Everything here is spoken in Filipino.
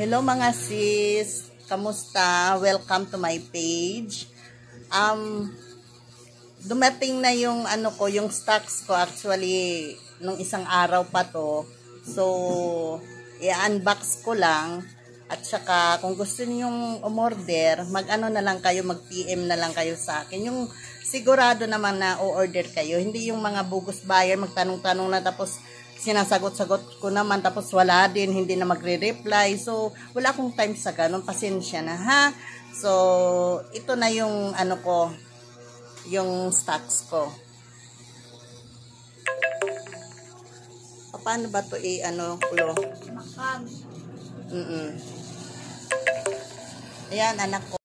Hello mga sis, kamusta? Welcome to my page. Um, dumating na yung ano ko, yung stocks ko actually nung isang araw pa to. So, i-unbox ko lang. At saka, kung gusto niyo umorder, mag-ano na lang kayo, mag-PM na lang kayo sa akin. Yung sigurado naman na o-order kayo. Hindi yung mga bugos buyer, magtanong-tanong na tapos sinasagot-sagot ko naman tapos wala din, hindi na magre-reply. So, wala akong time sa ganun. Pasensya na ha. So, ito na yung ano ko, yung stocks ko. Paano ba to i-ano, ulo? Makag. Mm -mm. Ayan, anak ko.